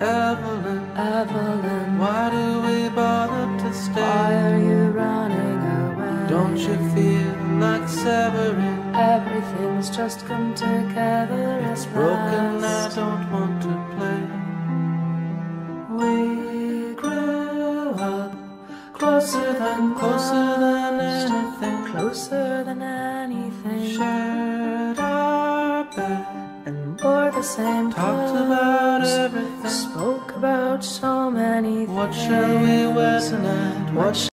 Evelyn, Evelyn, why do we bother to stay? why are you running away? Don't you feel like severing? Everything's just come together It's at broken, I don't want to play. We grew up closer than Closer than anything, closer than anything, shared our bed, wore the same talked about everything. Spoke about so many What things. shall we wear tonight? What